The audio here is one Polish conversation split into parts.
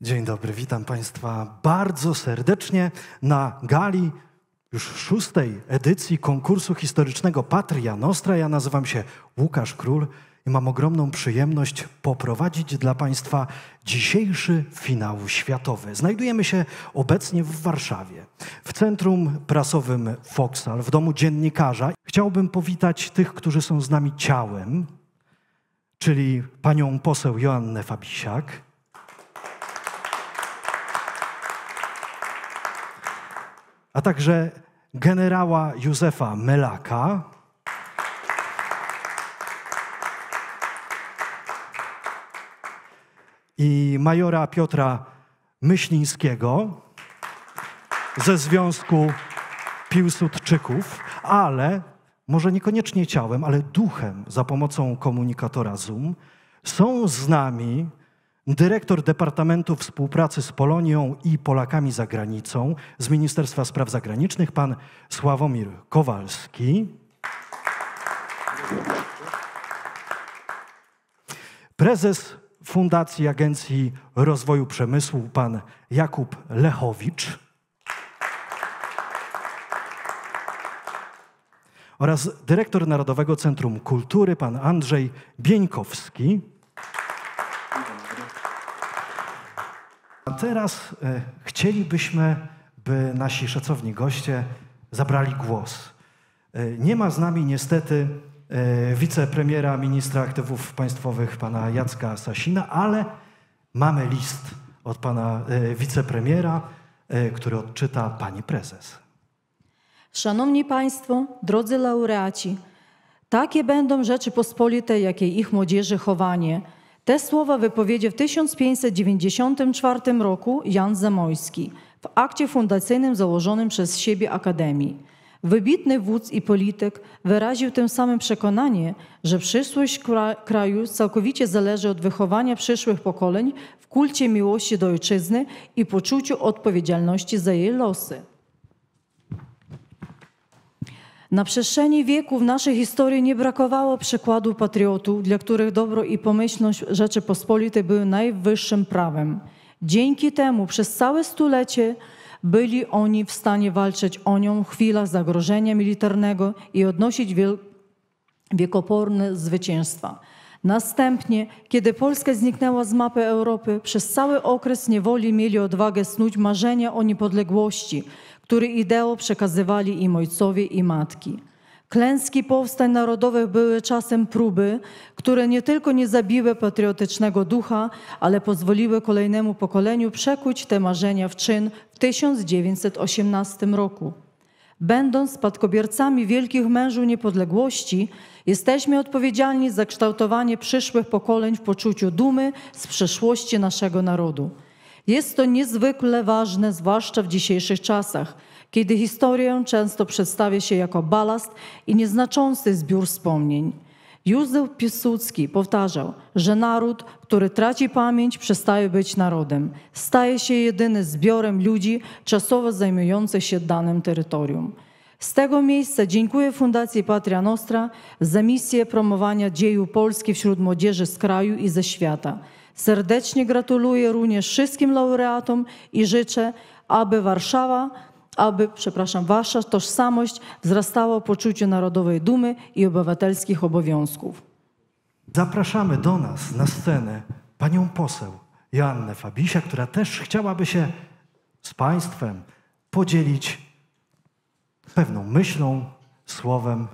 Dzień dobry, witam Państwa bardzo serdecznie na gali już szóstej edycji konkursu historycznego Patria Nostra. Ja nazywam się Łukasz Król i mam ogromną przyjemność poprowadzić dla Państwa dzisiejszy finał światowy. Znajdujemy się obecnie w Warszawie, w centrum prasowym Foksal, w domu dziennikarza. Chciałbym powitać tych, którzy są z nami ciałem, czyli panią poseł Joannę Fabisiak, a także generała Józefa Melaka, i majora Piotra Myślińskiego ze Związku Piłsudczyków, ale może niekoniecznie ciałem, ale duchem za pomocą komunikatora Zoom. Są z nami dyrektor Departamentu Współpracy z Polonią i Polakami za granicą z Ministerstwa Spraw Zagranicznych, pan Sławomir Kowalski. Prezes Fundacji Agencji Rozwoju Przemysłu, pan Jakub Lechowicz. Oraz dyrektor Narodowego Centrum Kultury, pan Andrzej Bieńkowski. A teraz e, chcielibyśmy, by nasi szacowni goście zabrali głos. E, nie ma z nami niestety e, wicepremiera, ministra aktywów państwowych, pana Jacka Sasina, ale mamy list od pana wicepremiera, który odczyta pani prezes. Szanowni Państwo, drodzy laureaci, takie będą Rzeczypospolite, jakie ich młodzieży chowanie. Te słowa wypowiedział w 1594 roku Jan Zamojski w akcie fundacyjnym założonym przez siebie Akademii. Wybitny wódz i polityk wyraził tym samym przekonanie, że przyszłość kra- kraju całkowicie zależy od wychowania przyszłych pokoleń w kulcie miłości do ojczyzny i poczuciu odpowiedzialności za jej losy. Na przestrzeni wieków naszej historii nie brakowało przykładów patriotów, dla których dobro i pomyślność Rzeczypospolitej były najwyższym prawem. Dzięki temu przez całe stulecie byli oni w stanie walczyć o nią w chwilach zagrożenia militarnego i odnosić wiekoporne zwycięstwa. Następnie, kiedy Polska zniknęła z mapy Europy, przez cały okres niewoli mieli odwagę snuć marzenia o niepodległości, który ideał przekazywali im ojcowie i matki. Klęski powstań narodowych były czasem próby, które nie tylko nie zabiły patriotycznego ducha, ale pozwoliły kolejnemu pokoleniu przekuć te marzenia w czyn w 1918 roku. Będąc spadkobiercami wielkich mężów niepodległości, jesteśmy odpowiedzialni za kształtowanie przyszłych pokoleń w poczuciu dumy z przeszłości naszego narodu. Jest to niezwykle ważne, zwłaszcza w dzisiejszych czasach, kiedy historię często przedstawia się jako balast i nieznaczący zbiór wspomnień. Józef Piłsudski powtarzał, że naród, który traci pamięć, przestaje być narodem. Staje się jedyny zbiorem ludzi czasowo zajmujących się danym terytorium. Z tego miejsca dziękuję Fundacji Patria Nostra za misję promowania dzieju Polski wśród młodzieży z kraju i ze świata. Serdecznie gratuluję również wszystkim laureatom i życzę, aby Warszawa, aby, przepraszam, wasza tożsamość wzrastała w poczuciu narodowej dumy i obywatelskich obowiązków. Zapraszamy do nas na scenę panią poseł Joannę Fabisia, która też chciałaby się z Państwem podzielić pewną myślą, słowem.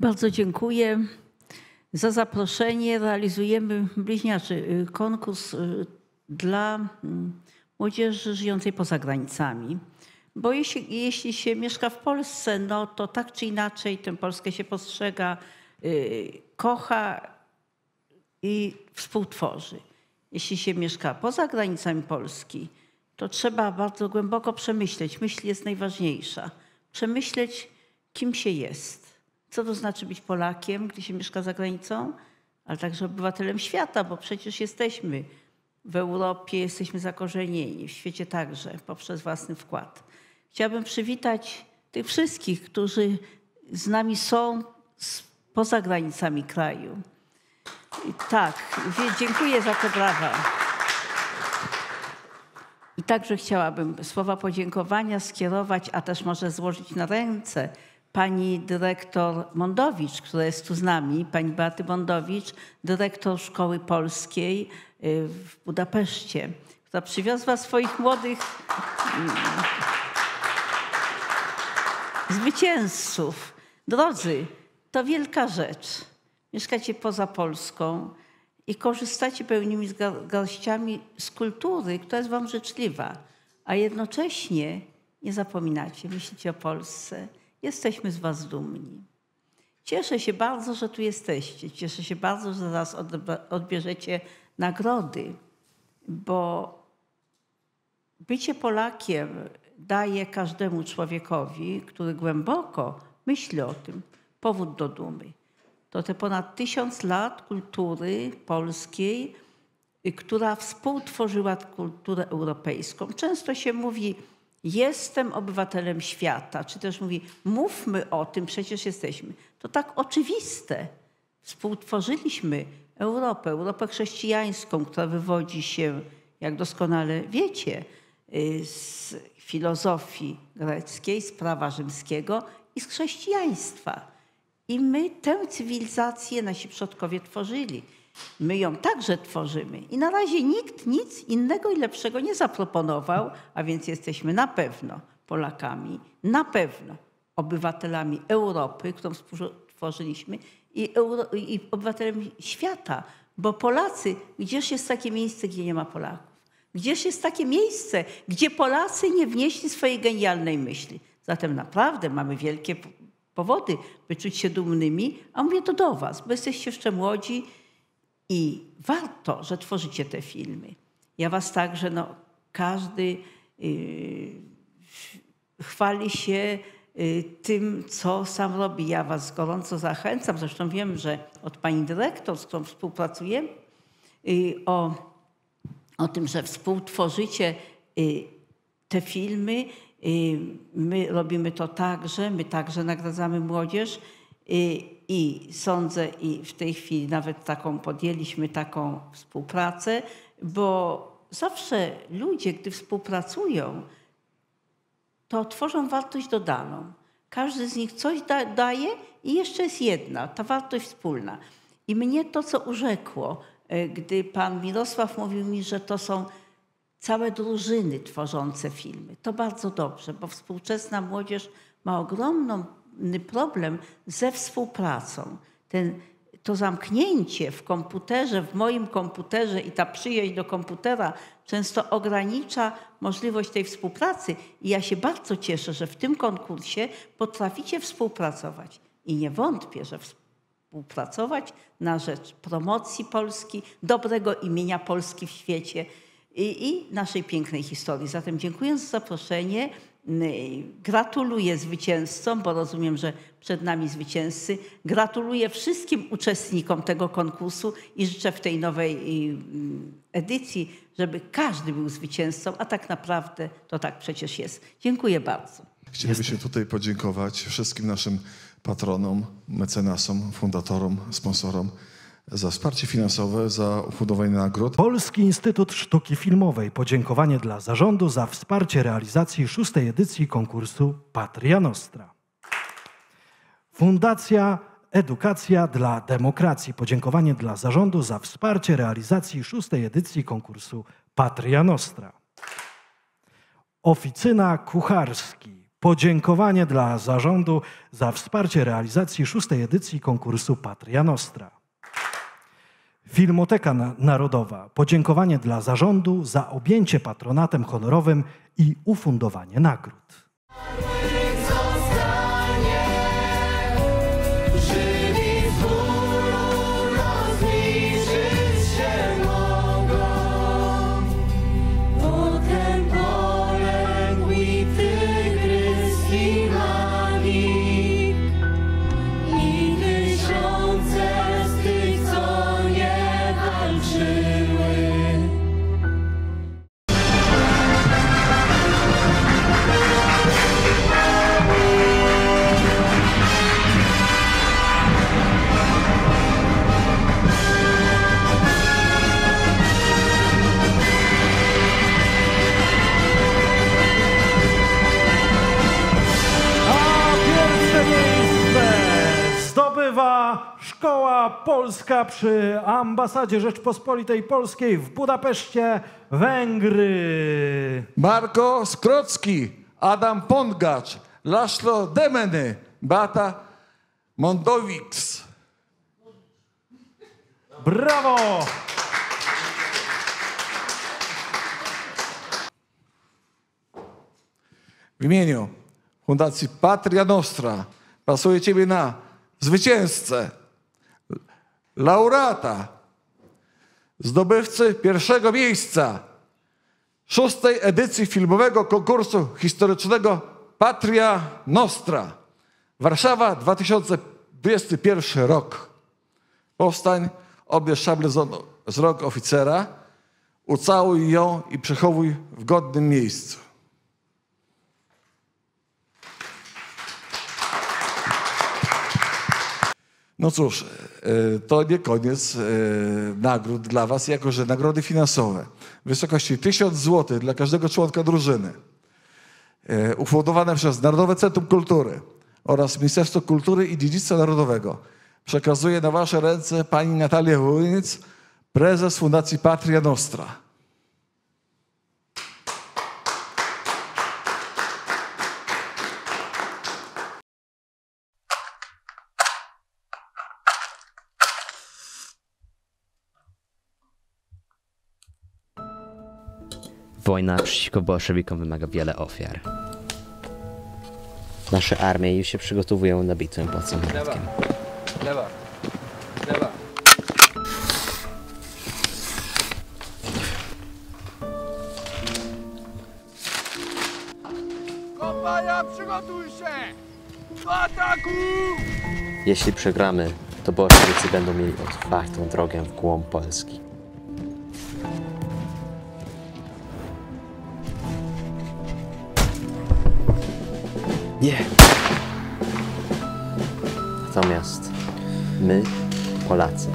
Bardzo dziękuję za zaproszenie. Realizujemy bliźniaczy y, konkurs y, dla mm, młodzieży żyjącej poza granicami. Bo jeśli, jeśli się mieszka w Polsce, no to tak czy inaczej tę Polskę się postrzega, y, kocha i współtworzy. Jeśli się mieszka poza granicami Polski, to trzeba bardzo głęboko przemyśleć. Myśl jest najważniejsza. Przemyśleć, kim się jest. Co to znaczy być Polakiem, gdy się mieszka za granicą, ale także obywatelem świata, bo przecież jesteśmy w Europie, jesteśmy zakorzenieni, w świecie także, poprzez własny wkład. Chciałabym przywitać tych wszystkich, którzy z nami są poza granicami kraju. I tak, dziękuję za te brawa. Także chciałabym słowa podziękowania skierować, a też może złożyć na ręce pani dyrektor Mondowicz, która jest tu z nami, pani Beaty Mondowicz, dyrektor Szkoły Polskiej y, w Budapeszcie, która przywiozła swoich młodych mm, zwycięzców. Drodzy, to wielka rzecz. Mieszkacie poza Polską i korzystacie pełnymi garściami z kultury, która jest wam życzliwa, a jednocześnie nie zapominacie, myślicie o Polsce. Jesteśmy z was dumni. Cieszę się bardzo, że tu jesteście. Cieszę się bardzo, że zaraz odbierzecie nagrody, bo bycie Polakiem daje każdemu człowiekowi, który głęboko myśli o tym, powód do dumy to te ponad tysiąc lat kultury polskiej, y, która współtworzyła kulturę europejską. Często się mówi, jestem obywatelem świata, czy też mówi, mówmy o tym, przecież jesteśmy. To tak oczywiste. Współtworzyliśmy Europę, Europę chrześcijańską, która wywodzi się, jak doskonale wiecie, y, z filozofii greckiej, z prawa rzymskiego i z chrześcijaństwa. I my tę cywilizację nasi przodkowie tworzyli. My ją także tworzymy. I na razie nikt nic innego i lepszego nie zaproponował, a więc jesteśmy na pewno Polakami, na pewno obywatelami Europy, którą stworzyliśmy, i, Euro, i obywatelami świata. Bo Polacy, gdzież jest takie miejsce, gdzie nie ma Polaków? Gdzież jest takie miejsce, gdzie Polacy nie wnieśli swojej genialnej myśli? Zatem naprawdę mamy wielkie powody, by czuć się dumnymi, a mówię to do Was, bo jesteście jeszcze młodzi i warto, że tworzycie te filmy. Ja Was także, no, każdy yy, chwali się yy, tym, co sam robi. Ja Was gorąco zachęcam, zresztą wiem, że od Pani dyrektor, z którą współpracuję, yy, o, o tym, że współtworzycie y, te filmy, My robimy to także, my także nagradzamy młodzież i sądzę, i w tej chwili nawet taką podjęliśmy taką współpracę, bo zawsze ludzie, gdy współpracują, to tworzą wartość dodaną. Każdy z nich coś da, daje i jeszcze jest jedna, ta wartość wspólna. I mnie to, co urzekło, e, gdy pan Mirosław mówił mi, że to są całe drużyny tworzące filmy. To bardzo dobrze, bo współczesna młodzież ma ogromny problem ze współpracą. Ten, to zamknięcie w komputerze, w moim komputerze i ta przyjaźń do komputera często ogranicza możliwość tej współpracy. I ja się bardzo cieszę, że w tym konkursie potraficie współpracować. I nie wątpię, że współpracować na rzecz promocji Polski, dobrego imienia Polski w świecie i, i naszej pięknej historii. Zatem dziękuję za zaproszenie. Gratuluję zwycięzcom, bo rozumiem, że przed nami zwycięzcy. Gratuluję wszystkim uczestnikom tego konkursu i życzę w tej nowej edycji, żeby każdy był zwycięzcą, a tak naprawdę to tak przecież jest. Dziękuję bardzo. Chcielibyśmy tutaj podziękować wszystkim naszym patronom, mecenasom, fundatorom, sponsorom za wsparcie finansowe, za ufundowanie nagród. Polski Instytut Sztuki Filmowej. Podziękowanie dla zarządu za wsparcie realizacji szóstej edycji konkursu Patria Nostra. Fundacja Edukacja dla Demokracji. Podziękowanie dla zarządu za wsparcie realizacji szóstej edycji konkursu Patria Nostra. Oficyna Kucharski. Podziękowanie dla zarządu za wsparcie realizacji szóstej edycji konkursu Patria Nostra. Filmoteka Narodowa. Podziękowanie dla zarządu za objęcie patronatem honorowym i ufundowanie nagród. Polska przy ambasadzie Rzeczpospolitej Polskiej w Budapeszcie, Węgry. Marko Skrocki, Adam Pongacz, Laszlo Demeny, Beata Mondowics. Brawo! W imieniu Fundacji Patria Nostra pasuję Ciebie na zwycięzcę, laureata, zdobywcy pierwszego miejsca szóstej edycji filmowego konkursu historycznego Patria Nostra. Warszawa 2021 rok. Powstań, obierz szablę z, rąk oficera, ucałuj ją i przechowuj w godnym miejscu. No cóż, e, to nie koniec e, nagród dla Was, jako że nagrody finansowe w wysokości 1000 zł dla każdego członka drużyny, e, ufundowane przez Narodowe Centrum Kultury oraz Ministerstwo Kultury i Dziedzictwa Narodowego przekazuje na Wasze ręce Pani Natalia Wojnic, prezes Fundacji Patria Nostra. Wojna przeciwko bolszewikom wymaga wiele ofiar. Nasze armie już się przygotowują na bitwę pod Samotkiem. Lewa. Lewa. Kompania, przygotuj się! Do ataku! Jeśli przegramy, to bolszewicy będą mieli otwartą drogę w głąb Polski. Nie! Natomiast my, Polacy,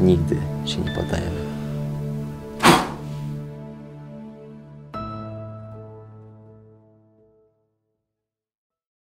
nigdy się nie poddajemy.